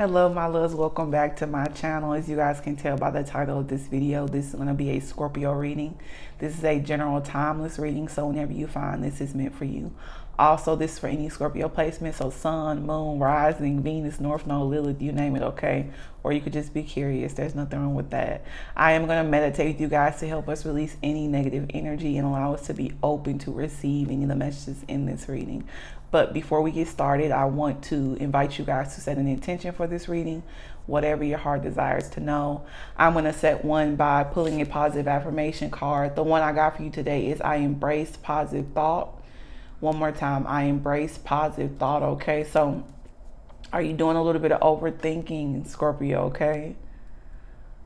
Hello my loves, welcome back to my channel. As you guys can tell by the title of this video, this is going to be a Scorpio reading. This is a general timeless reading, so whenever you find this is meant for you. Also, this is for any Scorpio placement, so sun, moon, rising, Venus, North Node, Lilith, you name it, okay? Or you could just be curious. There's nothing wrong with that. I am going to meditate with you guys to help us release any negative energy and allow us to be open to receive any of the messages in this reading. But before we get started, I want to invite you guys to set an intention for this reading, whatever your heart desires to know. I'm going to set one by pulling a positive affirmation card. The one I got for you today is I embrace positive thought. One more time, I embrace positive thought, okay? So, are you doing a little bit of overthinking, Scorpio, okay?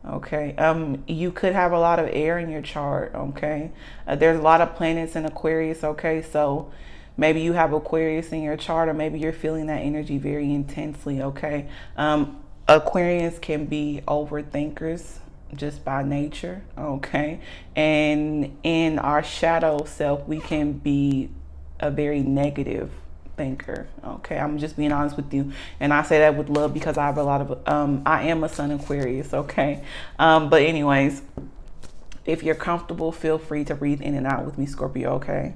Okay, um, you could have a lot of air in your chart, okay? Uh, there's a lot of planets in Aquarius, okay? So, Maybe you have Aquarius in your chart, or maybe you're feeling that energy very intensely, okay? Um, Aquarians can be overthinkers just by nature, okay? And in our shadow self, we can be a very negative thinker. Okay, I'm just being honest with you, and I say that with love because I have a lot of. Um, I am a Sun Aquarius. Okay, um, but anyways, if you're comfortable, feel free to breathe in and out with me, Scorpio. Okay.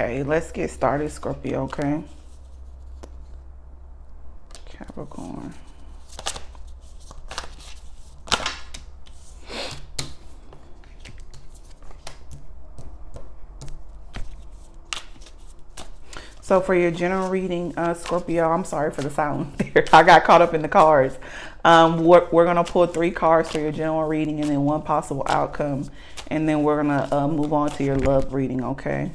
Okay, let's get started, Scorpio, okay? Capricorn. So for your general reading, uh, Scorpio, I'm sorry for the silence there. I got caught up in the cards. Um, we're, we're going to pull three cards for your general reading and then one possible outcome. And then we're going to uh, move on to your love reading, okay?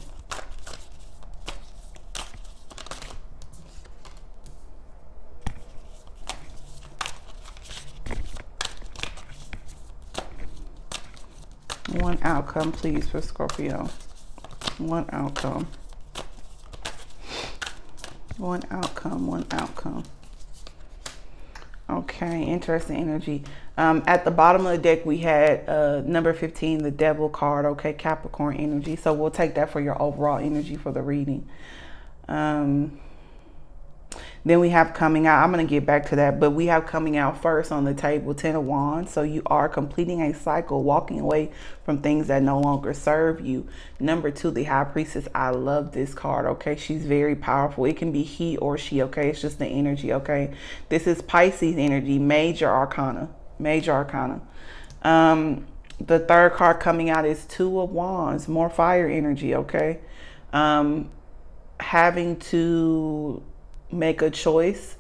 One outcome, please, for Scorpio. One outcome. One outcome, one outcome. Okay, interesting energy. Um, at the bottom of the deck, we had uh, number 15, the devil card. Okay, Capricorn energy. So we'll take that for your overall energy for the reading. Um, then we have coming out. I'm going to get back to that, but we have coming out first on the table, Ten of Wands. So you are completing a cycle, walking away from things that no longer serve you. Number two, the High Priestess. I love this card, okay? She's very powerful. It can be he or she, okay? It's just the energy, okay? This is Pisces energy, Major Arcana. Major Arcana. Um, the third card coming out is Two of Wands, more fire energy, okay? Um, having to make a choice.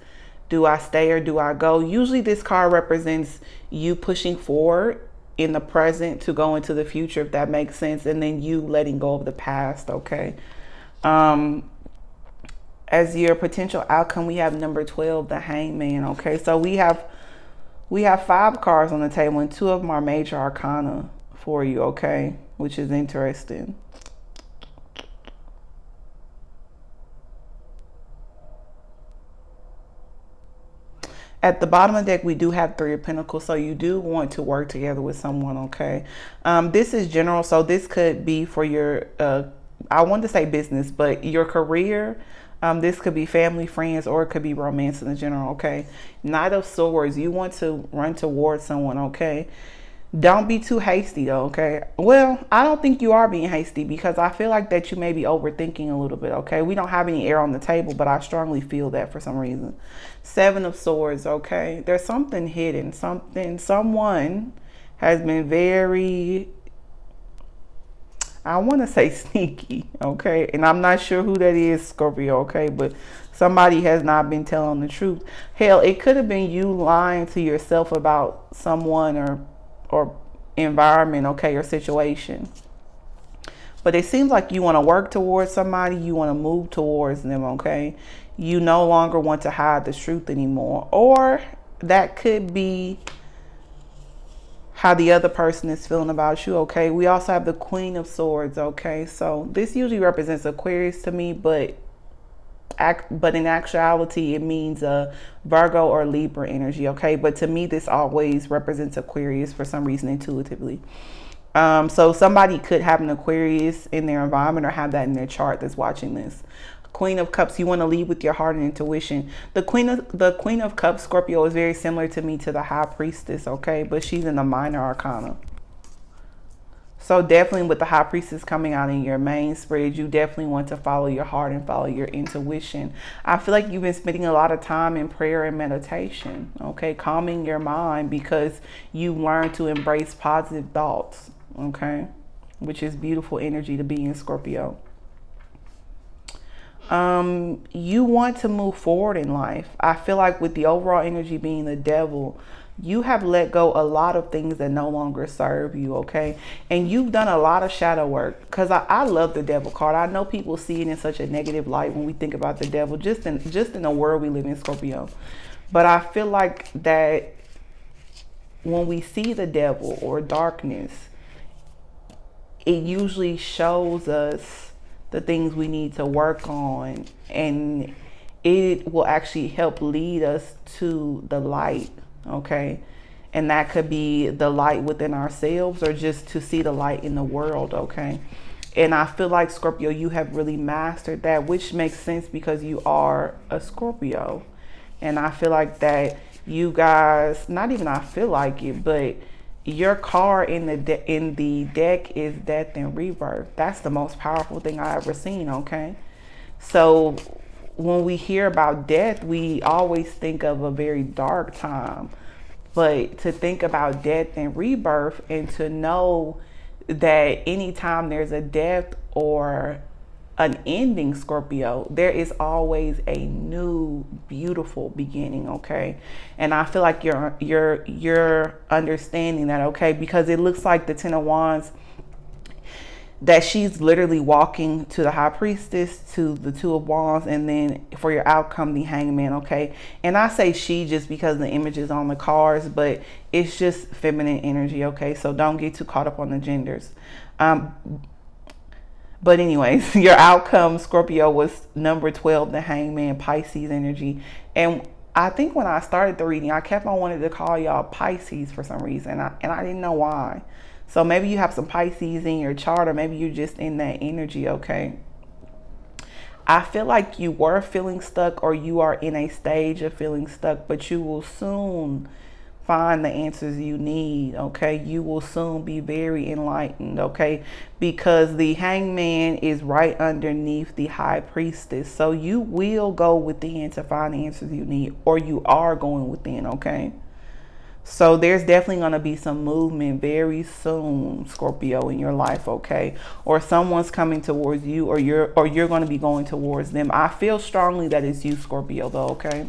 Do I stay or do I go? Usually this card represents you pushing forward in the present to go into the future, if that makes sense. And then you letting go of the past, okay? Um, as your potential outcome, we have number 12, the hangman, okay? So we have we have five cards on the table and two of them are major arcana for you, okay? Which is interesting. At the bottom of the deck, we do have Three of Pentacles, so you do want to work together with someone, okay? Um, this is general, so this could be for your, uh, I want to say business, but your career, um, this could be family, friends, or it could be romance in general, okay? Knight of Swords, you want to run towards someone, okay? Don't be too hasty though, okay? Well, I don't think you are being hasty because I feel like that you may be overthinking a little bit, okay? We don't have any air on the table, but I strongly feel that for some reason. Seven of Swords, okay? There's something hidden, something, someone has been very, I want to say sneaky, okay? And I'm not sure who that is, Scorpio, okay? But somebody has not been telling the truth. Hell, it could have been you lying to yourself about someone or or environment, okay, or situation. But it seems like you want to work towards somebody, you want to move towards them, okay? You no longer want to hide the truth anymore. Or that could be how the other person is feeling about you, okay? We also have the Queen of Swords, okay? So this usually represents Aquarius to me, but act, but in actuality, it means a Virgo or Libra energy. Okay, but to me, this always represents Aquarius for some reason intuitively. Um, so somebody could have an Aquarius in their environment or have that in their chart that's watching this. Queen of Cups, you want to lead with your heart and intuition. The Queen of the Queen of Cups, Scorpio, is very similar to me to the High Priestess, okay? But she's in the minor arcana. So definitely with the high priestess coming out in your main spread, you definitely want to follow your heart and follow your intuition. I feel like you've been spending a lot of time in prayer and meditation, okay? Calming your mind because you learn to embrace positive thoughts, okay? Which is beautiful energy to be in Scorpio. Um, you want to move forward in life. I feel like with the overall energy being the devil, you have let go a lot of things that no longer serve you okay? And you've done a lot of shadow work because I, I love the devil card. I know people see it in such a negative light when we think about the devil just in just in the world we live in scorpio. But i feel like that when we see the devil or darkness it usually shows us the things we need to work on and it will actually help lead us to the light okay? And that could be the light within ourselves or just to see the light in the world, okay? And I feel like Scorpio, you have really mastered that, which makes sense because you are a Scorpio. And I feel like that you guys, not even I feel like it, but your card in the in the deck is death and rebirth. That's the most powerful thing I ever seen, okay? So when we hear about death, we always think of a very dark time. But to think about death and rebirth and to know that anytime there's a death or an ending Scorpio, there is always a new beautiful beginning, okay? And I feel like you're you're you're understanding that, okay? Because it looks like the 10 of wands that she's literally walking to the high priestess, to the two of wands, and then for your outcome, the hangman, okay? And I say she just because the image is on the cards, but it's just feminine energy, okay? So don't get too caught up on the genders. Um, but anyways, your outcome, Scorpio, was number 12, the hangman, Pisces energy. And I think when I started the reading, I kept on wanting to call y'all Pisces for some reason, I, and I didn't know why. So maybe you have some Pisces in your chart, or maybe you're just in that energy, okay? I feel like you were feeling stuck, or you are in a stage of feeling stuck, but you will soon find the answers you need okay? You will soon be very enlightened okay? Because the hangman is right underneath the high priestess so you will go within to find the answers you need or you are going within okay so there's definitely going to be some movement very soon, Scorpio, in your life, okay? Or someone's coming towards you or you're or you're going to be going towards them. I feel strongly that it's you, Scorpio, though, okay?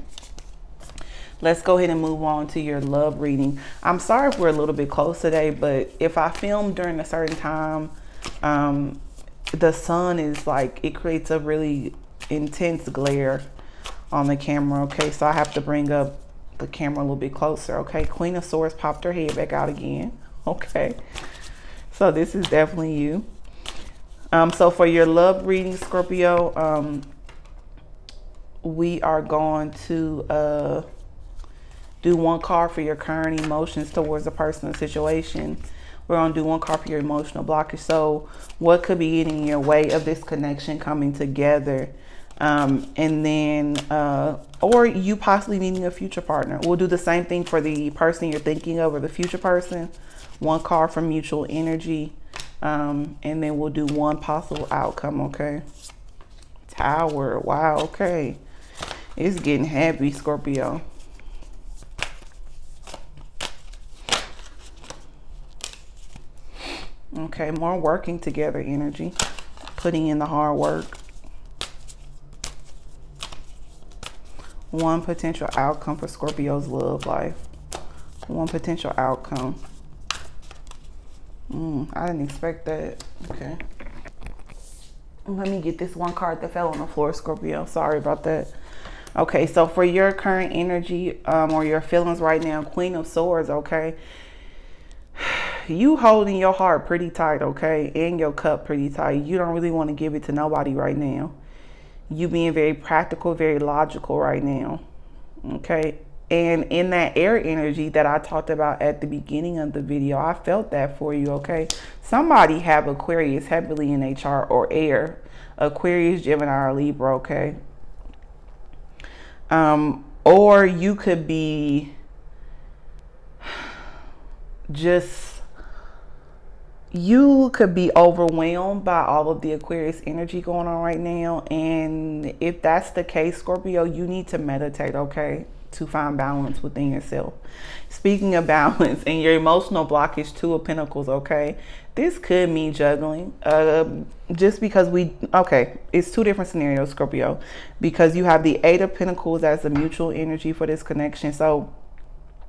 Let's go ahead and move on to your love reading. I'm sorry if we're a little bit close today, but if I film during a certain time, um, the sun is like, it creates a really intense glare on the camera, okay? So I have to bring up the camera a little bit closer. Okay, Queen of Swords popped her head back out again. Okay, so this is definitely you. Um, so for your love reading, Scorpio, um, we are going to uh, do one card for your current emotions towards a personal situation. We're going to do one card for your emotional blockage. So what could be getting in your way of this connection coming together? Um, and then, uh, or you possibly needing a future partner. We'll do the same thing for the person you're thinking of or the future person. One card from mutual energy. Um, and then we'll do one possible outcome, okay? Tower, wow, okay. It's getting heavy, Scorpio. Okay, more working together energy. Putting in the hard work. One potential outcome for Scorpio's love life. One potential outcome. Mm, I didn't expect that. Okay. Let me get this one card that fell on the floor, Scorpio. Sorry about that. Okay, so for your current energy um, or your feelings right now, Queen of Swords, okay? You holding your heart pretty tight, okay? And your cup pretty tight. You don't really want to give it to nobody right now you being very practical, very logical right now. Okay. And in that air energy that I talked about at the beginning of the video, I felt that for you, okay? Somebody have Aquarius heavily in HR or air. Aquarius, Gemini, or Libra, okay? Um, or you could be just you could be overwhelmed by all of the Aquarius energy going on right now. And if that's the case, Scorpio, you need to meditate, okay? To find balance within yourself. Speaking of balance and your emotional blockage, Two of Pentacles, okay? This could mean juggling. Uh, just because we, okay, it's two different scenarios, Scorpio. Because you have the Eight of Pentacles as a mutual energy for this connection. So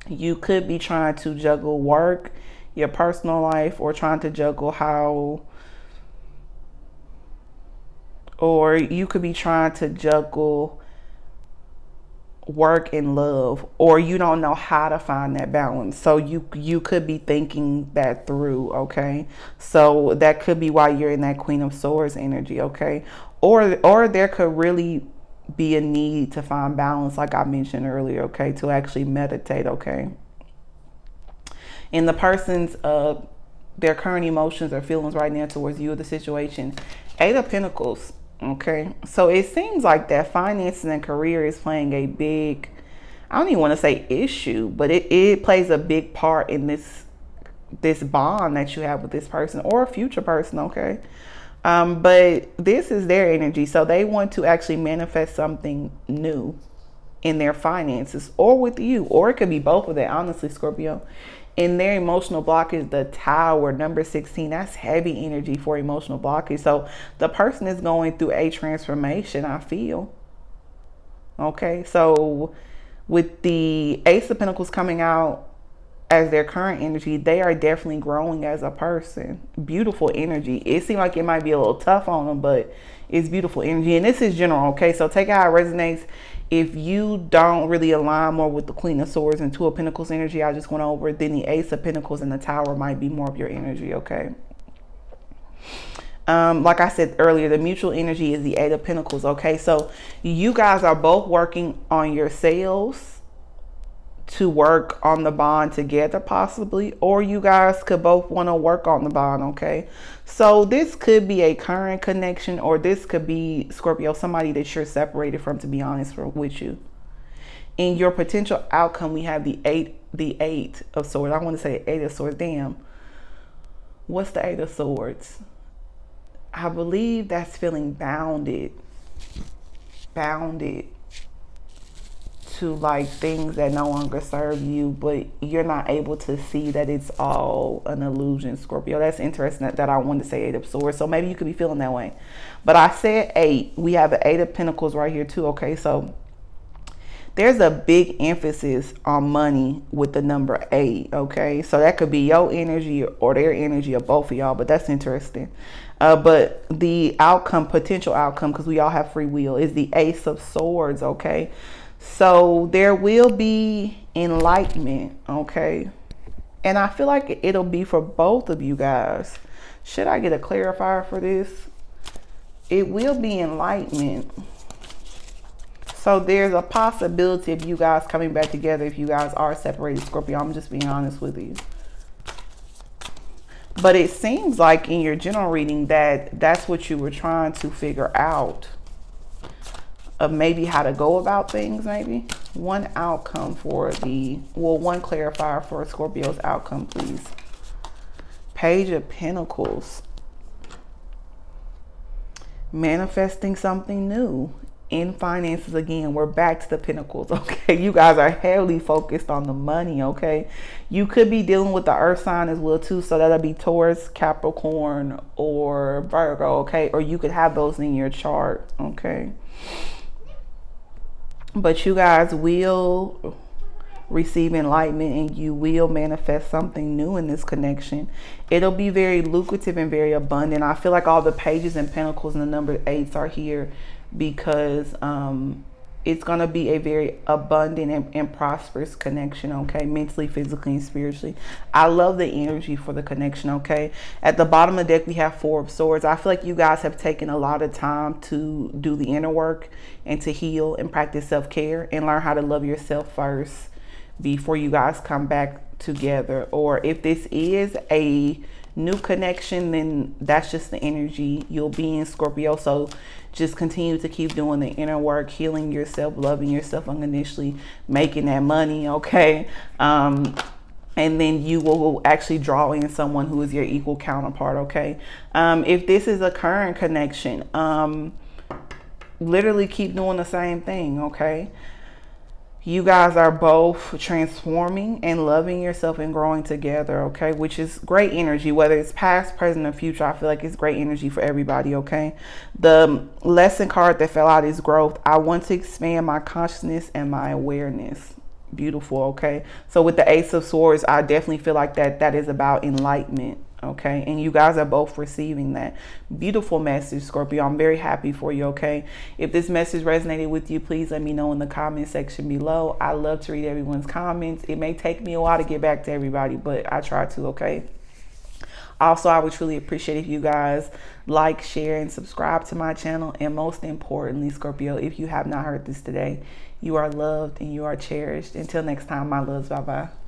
you could be trying to juggle work your personal life or trying to juggle how or you could be trying to juggle work and love or you don't know how to find that balance. So you you could be thinking that through okay? So that could be why you're in that queen of swords energy okay? Or or there could really be a need to find balance like i mentioned earlier okay? To actually meditate okay in the person's uh, their current emotions or feelings right now towards you or the situation. Eight of Pentacles. Okay, so it seems like that finances and career is playing a big, I don't even want to say issue, but it, it plays a big part in this this bond that you have with this person or a future person. Okay, um, but this is their energy, so they want to actually manifest something new in their finances or with you, or it could be both of that. Honestly, Scorpio in their emotional blockage, the tower, number 16, that's heavy energy for emotional blockage. So the person is going through a transformation, I feel. Okay, so with the Ace of Pentacles coming out as their current energy, they are definitely growing as a person. Beautiful energy. It seems like it might be a little tough on them, but it's beautiful energy. And this is general, okay? So take how it resonates if you don't really align more with the Queen of Swords and Two of Pentacles energy I just went over, then the Ace of Pentacles and the Tower might be more of your energy, okay? Um, like I said earlier, the mutual energy is the Eight of Pentacles, okay? So you guys are both working on your sales to work on the bond together possibly or you guys could both want to work on the bond okay? So this could be a current connection or this could be scorpio somebody that you're separated from to be honest with you. In your potential outcome we have the eight the eight of swords. I want to say eight of swords. Damn. What's the eight of swords? I believe that's feeling bounded. Bounded to like things that no longer serve you, but you're not able to see that it's all an illusion, Scorpio. That's interesting that, that I wanted to say Eight of Swords. So maybe you could be feeling that way. But I said eight. We have an Eight of Pentacles right here too. Okay, so there's a big emphasis on money with the number eight. Okay, so that could be your energy or their energy or both of y'all, but that's interesting. Uh, but the outcome, potential outcome, because we all have free will, is the Ace of Swords. Okay, so there will be enlightenment, okay? And I feel like it'll be for both of you guys. Should I get a clarifier for this? It will be enlightenment. So there's a possibility of you guys coming back together if you guys are separated, Scorpio. I'm just being honest with you. But it seems like in your general reading that that's what you were trying to figure out of maybe how to go about things maybe. One outcome for the well one clarifier for scorpio's outcome please. Page of pentacles. Manifesting something new in finances again. We're back to the pentacles okay? You guys are heavily focused on the money okay? You could be dealing with the earth sign as well too so that'll be taurus capricorn or virgo okay? Or you could have those in your chart okay but you guys will receive enlightenment and you will manifest something new in this connection. It'll be very lucrative and very abundant. I feel like all the pages and pentacles and the number eights are here because um, it's going to be a very abundant and, and, prosperous connection, okay? Mentally, physically, and spiritually. I love the energy for the connection, okay? At the bottom of the deck, we have Four of Swords. I feel like you guys have taken a lot of time to do the inner work and to heal and practice self care and learn how to love yourself first before you guys come back together. Or if this is a new connection, then that's just the energy you'll be in Scorpio. So just continue to keep doing the inner work, healing yourself, loving yourself unconditionally, making that money, okay? Um, and then you will actually draw in someone who is your equal counterpart, okay? Um, if this is a current connection, um, literally keep doing the same thing, okay? You guys are both transforming and loving yourself and growing together, okay? Which is great energy, whether it's past, present, or future. I feel like it's great energy for everybody, okay? The lesson card that fell out is growth. I want to expand my consciousness and my awareness. Beautiful, okay? So with the Ace of Swords, I definitely feel like that that is about enlightenment okay? And you guys are both receiving that. Beautiful message scorpio. I'm very happy for you okay? If this message resonated with you please let me know in the comment section below. I love to read everyone's comments. It may take me a while to get back to everybody but i try to okay? Also i would truly appreciate if you guys like share and subscribe to my channel. And most importantly scorpio if you have not heard this today you are loved and you are cherished. Until next time my loves. Bye bye